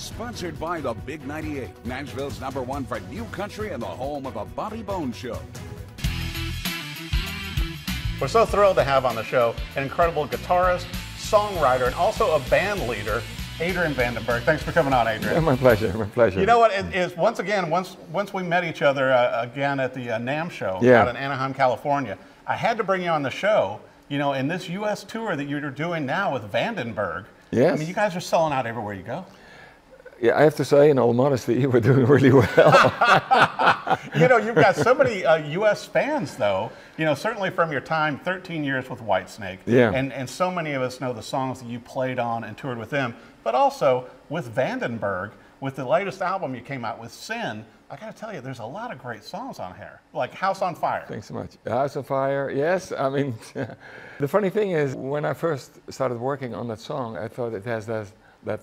Sponsored by the Big 98, Nashville's number one for new country and the home of the Bobby Bones Show. We're so thrilled to have on the show an incredible guitarist, songwriter, and also a band leader, Adrian Vandenberg. Thanks for coming on, Adrian. Yeah, my pleasure. My pleasure. You know what? It is once again, once once we met each other uh, again at the uh, NAMM show Yeah. out in Anaheim, California, I had to bring you on the show. You know, in this U.S. tour that you're doing now with Vandenberg. Yes. I mean, you guys are selling out everywhere you go. Yeah, I have to say, in all modesty, we're doing really well. You know, you've got so many uh, U.S. fans, though. You know, certainly from your time, 13 years with Whitesnake. Yeah. And and so many of us know the songs that you played on and toured with them, but also with Vandenberg, with the latest album you came out with, Sin. I got to tell you, there's a lot of great songs on here, like House on Fire. Thanks so much. House on Fire, yes. I mean, the funny thing is, when I first started working on that song, I thought it has that, that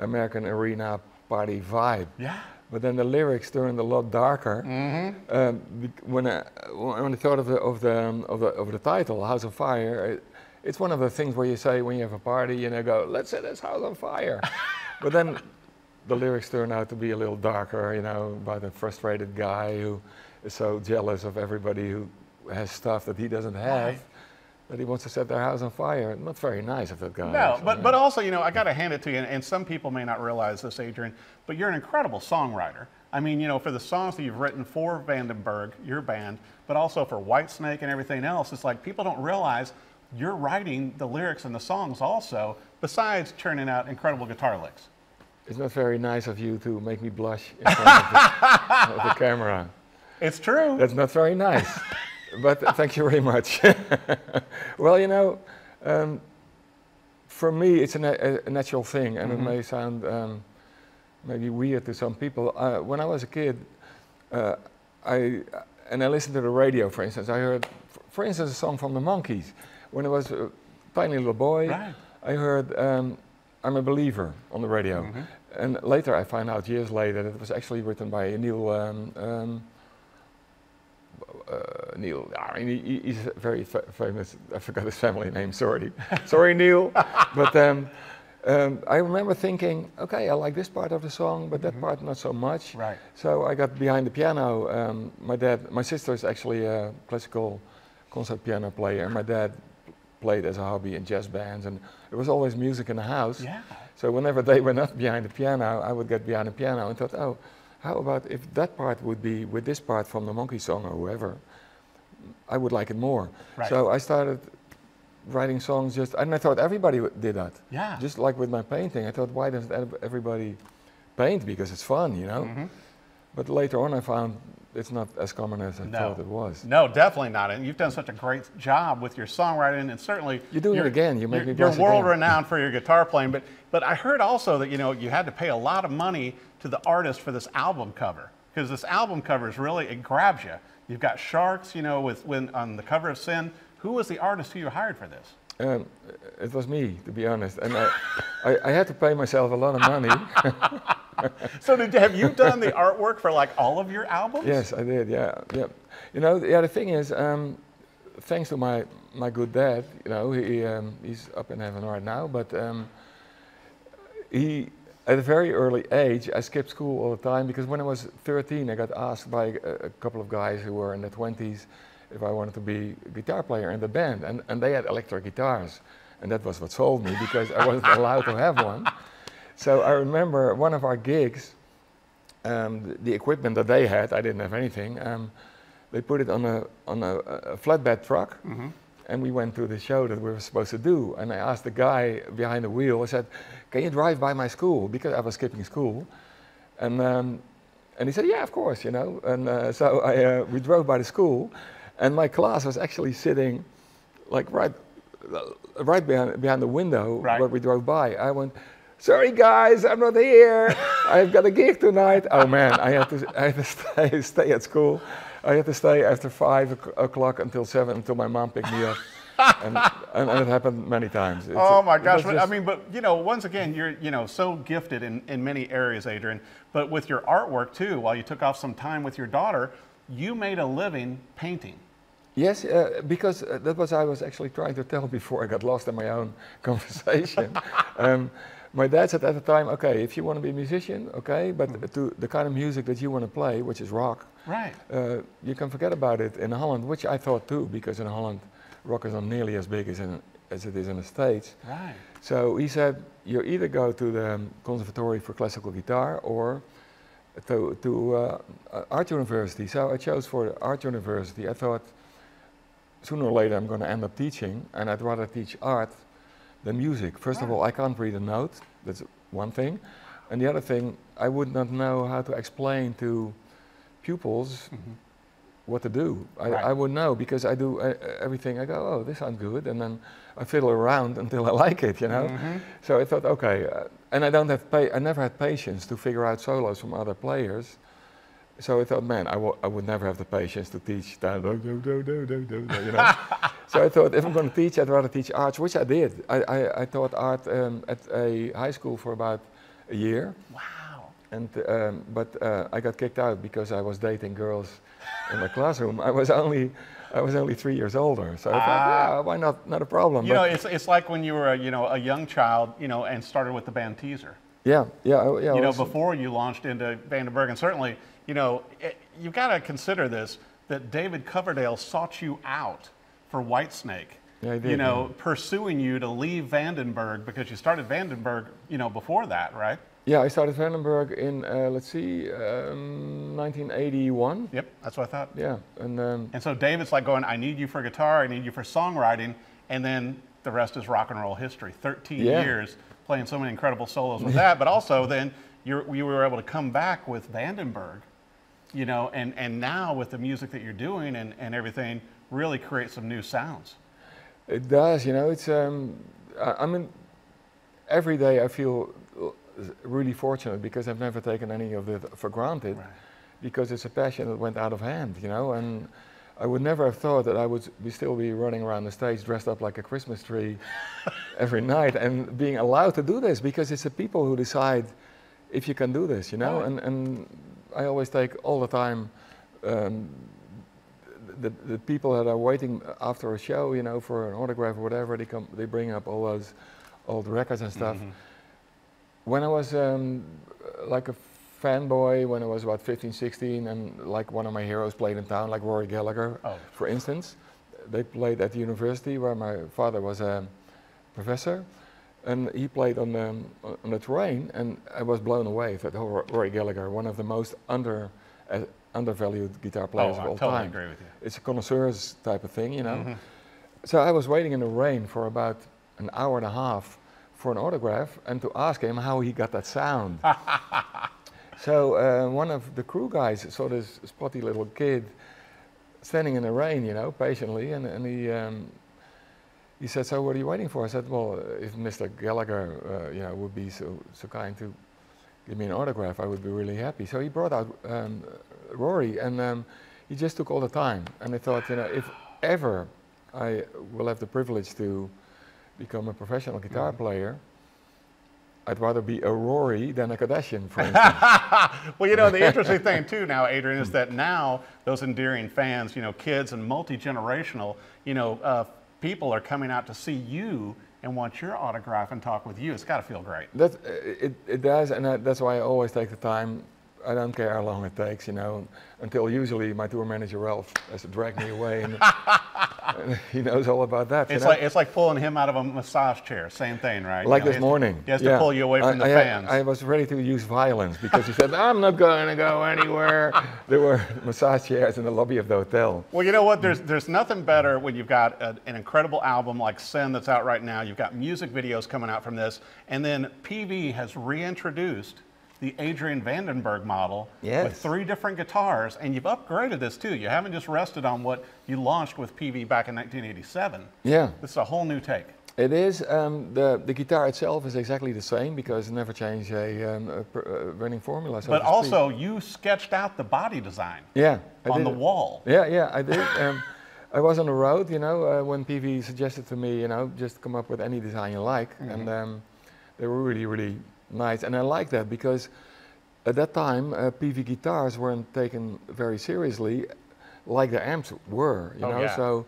American arena party vibe. Yeah. But then the lyrics turned a lot darker. Mm-hmm. Um, when, I, when I thought of the, of, the, um, of, the, of the title, House of Fire, it, it's one of the things where you say when you have a party, and you know, go, let's set this house on fire. but then the lyrics turn out to be a little darker, you know, about a frustrated guy who is so jealous of everybody who has stuff that he doesn't have. Right. That he wants to set their house on fire. Not very nice of that guy. No, actually, but, but also, you know, I got to hand it to you, and, and some people may not realize this, Adrian, but you're an incredible songwriter. I mean, you know, for the songs that you've written for Vandenberg, your band, but also for Whitesnake and everything else, it's like people don't realize you're writing the lyrics and the songs also, besides churning out incredible guitar licks. It's not very nice of you to make me blush in front of the, of the camera. It's true. That's not very nice. but thank you very much. well, you know, um, for me, it's a, na- a- natural thing, and it may sound um, maybe weird to some people. Uh, when I was a kid, uh, I and I listened to the radio, for instance. I heard, for instance, a song from the Monkees. When I was a tiny little boy, Right. I heard um, "I'm a Believer" on the radio, and later I find out years later that it was actually written by Neil. Uh, Neil, I mean, he, he's very fa- famous. I forgot his family name. Sorry, sorry, Neil. But um, um, I remember thinking, okay, I like this part of the song, but that part not so much. Right. So I got behind the piano. Um, my dad, my sister is actually a classical concert piano player, my dad played as a hobby in jazz bands, and there was always music in the house. Yeah. So whenever they were not behind the piano, I would get behind the piano and thought, oh, how about if that part would be with this part from the Monkey Song or whoever? I would like it more. Right. So I started writing songs just, and I thought everybody did that. Yeah. Just like with my painting, I thought, why doesn't everybody paint? Because it's fun, you know? Mm-hmm. But later on, I found it's not as common as I No. thought it was. No, definitely not. And you've done such a great job with your songwriting, and certainly You're doing it again. You make you're, me You're world renowned for your guitar playing, but but I heard also that you know you had to pay a lot of money to the artist for this album cover because this album cover is really it grabs you. You've got sharks, you know, with when on the cover of Sin. Who was the artist who you hired for this? Um, it was me, to be honest. And I, I, I had to pay myself a lot of money. So did have you done the artwork for like all of your albums? Yes, I did. Yeah, yeah. You know, yeah. The thing is, um, thanks to my my good dad, you know, he um, he's up in heaven right now. But um, he, at a very early age, I skipped school all the time because when I was 13, I got asked by a, a couple of guys who were in their 20s if I wanted to be a guitar player in the band, and and they had electric guitars, and that was what sold me because I wasn't allowed to have one. So I remember one of our gigs um, the, equipment that they had, I didn't have anything. Um, they put it on a on a, a flatbed truck, and we went to the show that we were supposed to do. And I asked the guy behind the wheel. I said, "Can you drive by my school?" Because I was skipping school, and um, and he said, "Yeah, of course," you know. And uh, so I uh, we drove by the school, and my class was actually sitting, like right right behind, behind the window Right. where we drove by. I went, sorry guys, I'm not here. I've got a gig tonight. Oh man, I had to, I had to stay, stay at school. I had to stay after five o'clock until seven until my mom picked me up. and, and, and it happened many times. It's- Oh my gosh! but, I mean, but you know, once again, you're you know so gifted in, in many areas, Adrian. But with your artwork too, while you took off some time with your daughter, you made a living painting. Yes, uh, because uh, that was I was actually trying to tell before I got lost in my own conversation. um, my dad said at the time, okay, if you want to be a musician, okay, but Mm-hmm. to the kind of music that you want to play, which is rock, Right. uh, you can forget about it in Holland, which I thought too, because in Holland, rock is not nearly as big as, in, as it is in the States. Right. So he said, you either go to the Conservatory for Classical Guitar or to, to uh, Art University. So I chose for Art University. I thought sooner or later I'm going to end up teaching, and I'd rather teach art than music. First of all, I can't read a note. That's one thing. And the other thing, I would not know how to explain to pupils what to do. I, Right. I would know because I do uh, everything. I go, oh, this sounds good, and then I fiddle around until I like it, you know. Mhm. So I thought, okay, uh, and I don't have pa- I never had patience to figure out solos from other players. So I thought, man, I I would never have the patience to teach that, do, do, do, do, do, do, you know. so I thought, if I'm going to teach, I'd rather teach arts, which I did. I, I, I taught art um, at a high school for about a year, Wow. and um, but uh, I got kicked out because I was dating girls in my classroom. I was only I was only three years older, so I thought, Ah. yeah, why not? Not a problem. You but know, it's, it's like when you were a, you know a young child, you know, and started with the band Teaser. yeah, yeah, yeah. You know, before you launched into Vandenberg, and certainly, you know, it, you've got to consider this that David Coverdale sought you out for Whitesnake. Yeah, he You did, know, pursuing you to leave Vandenberg because you started Vandenberg, you know, before that, right? Yeah, I started Vandenberg in, uh, let's see, um, 1981. Yep, that's what I thought. Yeah, and um, And so David's like going, I need you for guitar, I need you for songwriting, and then the rest is rock and roll history. 13 Yeah. years playing so many incredible solos with that, but also then you're, you were able to come back with Vandenberg, you know, and, and now with the music that you're doing and, and everything, really create some new sounds. it does, you know, it's, um, I, I mean, every day I feel really fortunate because I've never taken any of it for granted Right. because it's a passion that went out of hand, you know, and I would never have thought that I would be still be running around the stage dressed up like a Christmas tree every night and being allowed to do this because it's the people who decide if you can do this, you know, Right. and, and I always take all the time um, the, the people that are waiting after a show, you know, for an autograph or whatever, they come, they bring up all those old records and stuff. Mhm. When I was um, like a fanboy, when I was about 15, 16, and like one of my heroes played in town, like Rory Gallagher, Oh. for instance, they played at the university where my father was a professor, and he played on the, on the terrain, and I was blown away that Ro- Rory Gallagher, one of the most under, uh, undervalued guitar Oh, players I of all totally time agree with you. it's a connoisseur's type of thing, you know. Mhm. So I was waiting in the rain for about an hour and a half for an autograph and to ask him how he got that sound. so uh, one of the crew guys saw this spotty little kid standing in the rain, you know, patiently, and, and he um, he said, "So what are you waiting for?" I said, "Well, if Mr. Gallagher, uh, you know, would be so so kind to give me an autograph, I would be really happy." So he brought out um, Rory, and um, he just took all the time. And I thought, you know, if ever I will have the privilege to become a professional guitar player, I'd rather be a Rory than a Kardashian, for instance. well, you know, the interesting thing too now, Adrian, is that now those endearing fans, you know, kids and multi-generational, you know, uh, people are coming out to see you and want your autograph and talk with you. It's got to feel great. That it, it does, and that's why I always take the time. I don't care how long it takes, you know, until usually my tour manager Ralph has to drag me away, and, and he knows all about that. you It's know? like it's like pulling him out of a massage chair. Same thing, right? You like know, this he has to- morning. He has yeah. to pull you away from I, the I, fans. I was ready to use violence because he said, "I'm not going to go anywhere." there were massage chairs in the lobby of the hotel. Well, you know what? There's mm. there's nothing better when you've got a, an incredible album like Sin that's out right now. You've got music videos coming out from this, and then Peavey has reintroduced the Adrian Vandenberg model with three different guitars, and you've upgraded this too. You haven't just rested on what you launched with Peavey back in 1987. Yeah. This is a whole new take. It is. Um, the, the guitar itself is exactly the same because never change a, um, a, pr- a running formula. So But also, you sketched out the body design yeah, I on did the wall. Yeah, yeah, I did. um, I was on the road, you know, uh, when Peavey suggested to me, you know, just come up with any design you like, and um, they were really, really nice, and I like that because at that time uh, Peavey guitars weren't taken very seriously, like the amps were, you Oh, know. yeah. So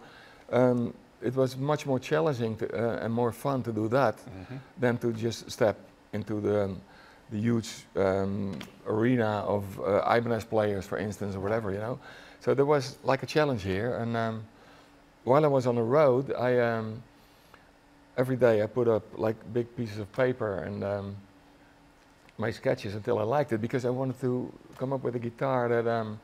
um, it was much more challenging to, uh, and more fun to do that Mm-hmm. than to just step into the the huge um, arena of uh, Ibanez players, for instance, or whatever, you know. So there was like a challenge here, and um, while I was on the road, I um, every day I put up like big pieces of paper and um, my sketches until I liked it because I wanted to come up with a guitar that um,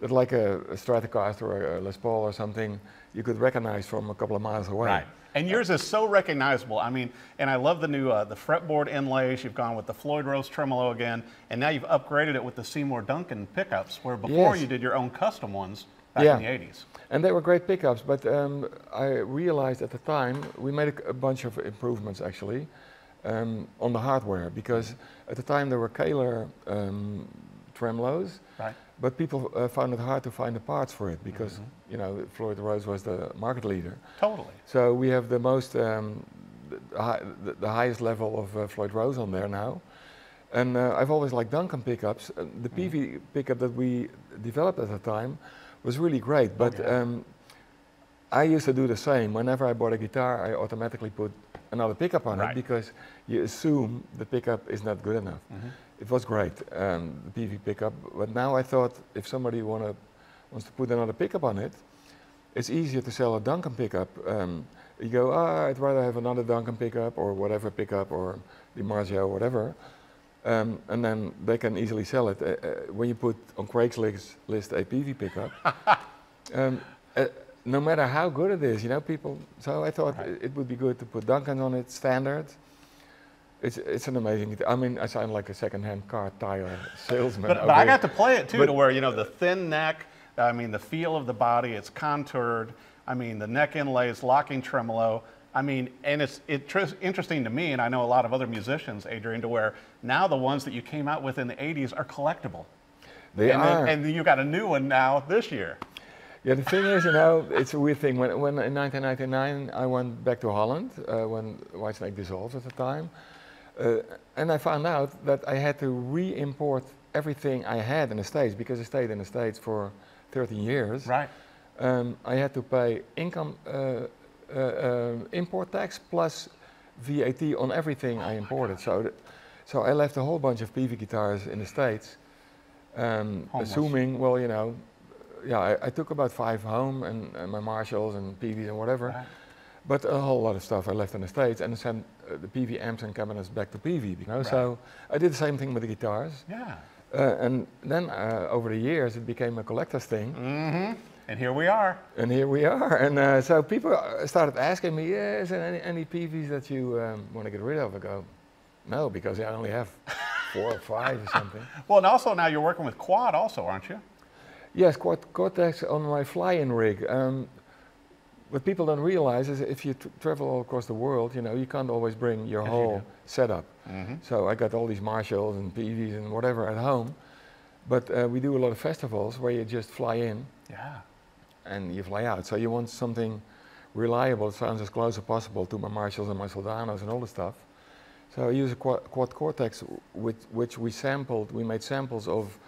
that like a, a Stratocaster or a Les Paul or something you could recognize from a couple of miles away. Right. And yours is so recognizable. I mean, and I love the new uh, the fretboard inlays. You've gone with the Floyd Rose tremolo again, and now you've upgraded it with the Seymour Duncan pickups, where before Yes. you did your own custom ones back Yeah. in the 80s. And they were great pickups, but um, I realized at the time we made a, a bunch of improvements actually um, on the hardware because at the time there were Kahler um, tremolos, Right. but people uh, found it hard to find the parts for it because you know Floyd Rose was the market leader. Totally. So we have the most, um, the, the the, the highest level of uh, Floyd Rose on there now. And uh, I've always liked Duncan pickups. Uh, the Peavey pickup that we developed at the time was really great, but yeah. um, I used to do the same. Whenever I bought a guitar, I automatically put another pickup on Right. it because you assume the pickup is not good enough. It was great, um, the Peavey pickup, but now I thought if somebody wanna, wants to put another pickup on it, it's easier to sell a Duncan pickup. Um, you go, ah, I'd rather have another Duncan pickup or whatever pickup or the DiMarzio or whatever. Um, and then they can easily sell it. Uh, uh, when you put on Craigslist list a Peavey pickup, um, uh, no matter how good it is, you know, people. So I thought Right. it, would be good to put Duncan on it standard. It's, it's an amazing. I mean, I sound like a second-hand car tire salesman. But, but I got to play it too, But- to where you know the thin neck. I mean, the feel of the body. It's contoured. I mean, the neck inlays, locking tremolo. I mean, and it's it tr- interesting to me, and I know a lot of other musicians, Adrian, to where now the ones that you came out with in the '80s are collectible. They and, are. Then, and you got a new one now this year. Yeah, the thing is, you know, it's a weird thing. When, when in 1999 I went back to Holland, uh, when Whitesnake dissolved at the time, uh, and I found out that I had to re-import everything I had in the States because I stayed in the States for 13 years. Right. Um, I had to pay income uh, uh, uh, import tax plus VAT on everything I imported. So, th- so I left a whole bunch of Peavey guitars in the States, um, assuming, well, you know, yeah, I, I took about five home and, and my Marshalls and Peaveys and whatever. Right. But a whole lot of stuff I left in the States and sent uh, the Peavey amps and cabinets back to Peavey. You know? So I did the same thing with the guitars. Yeah. Uh, and then uh, over the years, it became a collector's thing. Mm-hmm. And here we are. And here we are. And uh, so people uh, started asking me, yeah, is there any, any Peaveys that you um, want to get rid of? I go, no, because I only have four or five or something. Well, and also now you're working with Quad, also, aren't you? Yes, Cortex on my fly-in rig. Um, what people don't realize is if you t- travel all across the world, you know, you can't always bring your Yes, whole do. setup. Mm-hmm. So I got all these Marshalls and Peaveys and whatever at home. But uh, we do a lot of festivals where you just fly in Yeah. and you fly out. So you want something reliable, sounds as close as possible to my Marshalls and my Soldanos and all the stuff. So I use a quad, quad Cortex, with, which we sampled. We made samples of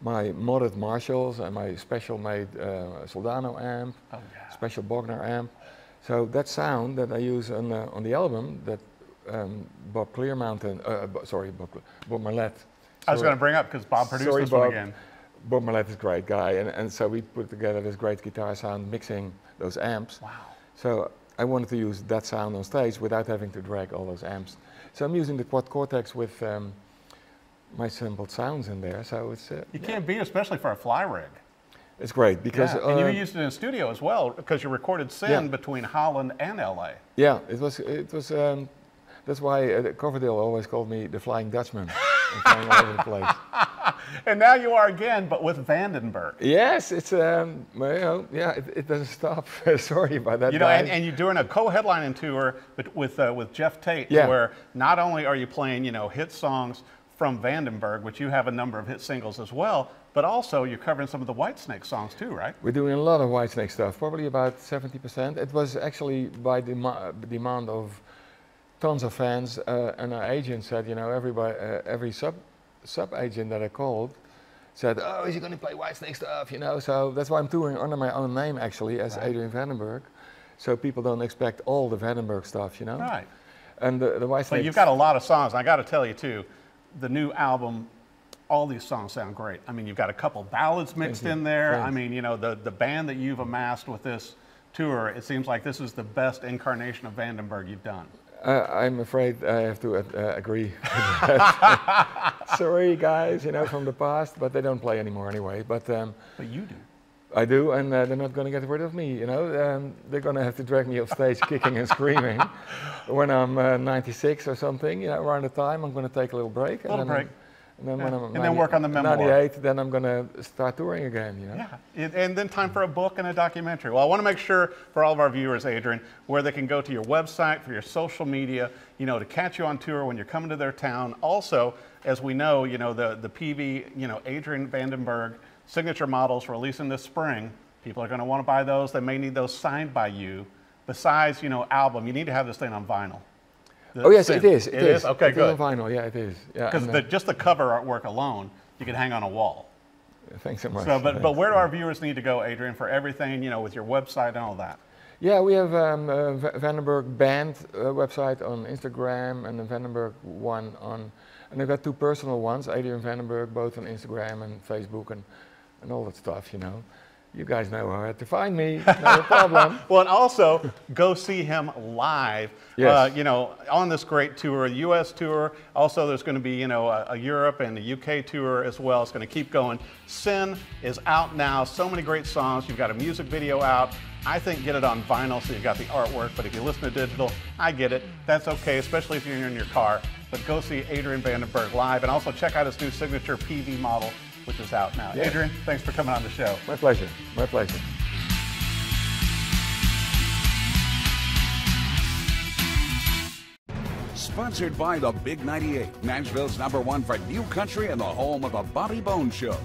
my modded Marshalls and my special made uh, Soldano amp, Oh yeah. special Bogner amp. So that sound that I use on, uh, on the album, that um, Bob Clearmountain, uh, Bo- sorry, Bob, Bob Marlette. I was going to bring up because Bob produced Sorry, this one again. Bob Marlette is a great guy, and, and so we put together this great guitar sound mixing those amps. Wow. So I wanted to use that sound on stage without having to drag all those amps. So I'm using the Quad Cortex with um, my sampled sounds in there. So it's uh, You can't beat, it, especially for a fly rig. it's great because Yeah, and you uh, used it in a studio as well because you recorded Sin Yeah. between Holland and LA. yeah, it was it was. Um, that's why uh, Coverdale always called me the Flying Dutchman. Flying all over the place. And now you are again, but with Vandenberg. Yes, it's um, well, you yeah, it, it doesn't stop. Sorry about that. You know, and, and you're doing a co-headlining tour with with, uh, with Geoff Tate, Yeah. where not only are you playing, you know, hit songs from Vandenberg, which you have a number of hit singles as well, but also you're covering some of the Whitesnake songs too, right? We're doing a lot of Whitesnake stuff, probably about 70%. It was actually by dema- demand of tons of fans, uh, and our agent said, you know, everybody, uh, every sub sub agent that I called said, oh, is he going to play Whitesnake stuff? You know, so that's why I'm touring under my own name actually as Right. Adrian Vandenberg, so people don't expect all the Vandenberg stuff, you know. Right. And the, the White But you've got a lot of songs. I got to tell you too, the new album, all these songs sound great. I mean, you've got a couple ballads mixed in there. I mean, you know, the the band that you've amassed with this tour, it seems like this is the best incarnation of Vandenberg you've done. Uh, I'm afraid I have to uh, uh, agree. Sorry, guys, you know, from the past, but they don't play anymore anyway. But um, But you do. I do, and uh, they're not going to get rid of me. You know, um, they're going to have to drag me off stage, kicking and screaming, when I'm uh, 96 or something. You know, around the time I'm going to take a little break. A Little and then, break. And then, Yeah. when I'm And then work on the memoir. 98, then I'm going to start touring again. You know. Yeah, and- and then time for a book and a documentary. Well, I want to make sure for all of our viewers, Adrian, where they can go to your website, for your social media, you know, to catch you on tour when you're coming to their town. Also, as we know, you know, the, the Peavey, you know, Adrian Vandenberg signature models releasing this spring. People are going to want to buy those. They may need those signed by you. Besides, you know, album, you need to have this thing on vinyl. The Oh yes, it is. It is? Okay, it good. Is on vinyl, yeah, it is. Yeah. Because uh, just the cover artwork alone, you can hang on a wall. thanks so much. So, but, but where do our viewers need to go, Adrian, for everything, you know, with your website and all that? Yeah, we have um, uh, Vandenberg Band uh, website on Instagram and the Vandenberg one on, and I've got two personal ones, Adrian Vandenberg, both on Instagram and Facebook and, and all that stuff, you know. You guys know where to find me, no problem. Well, and also go see him live. Yes. Uh, you know, on this great tour, a U.S. tour. Also, there's going to be you know a, a Europe and a U.K. tour as well. It's going to keep going. Sin is out now. So many great songs. You've got a music video out. I think get it on vinyl so you've got the artwork. But if you listen to digital, I get it. That's okay, especially if you're in your car. But go see Adrian Vandenberg live, and also check out his new signature Peavey model, which is out now. Yeah. Adrian, thanks for coming on the show. My pleasure, my pleasure. Sponsored by the Big 98, Nashville's number one for new country and the home of the Bobby Bone Show.